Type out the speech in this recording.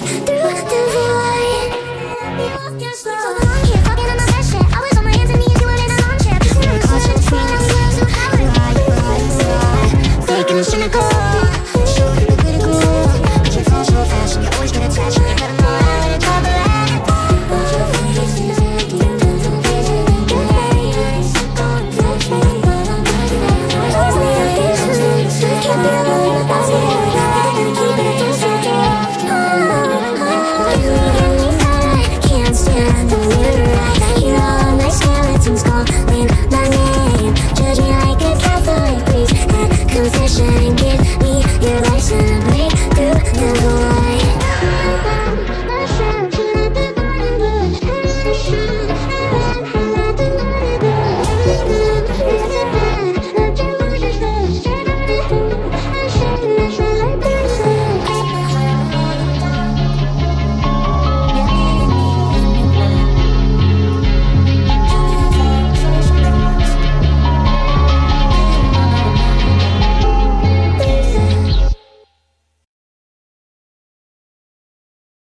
way through the veil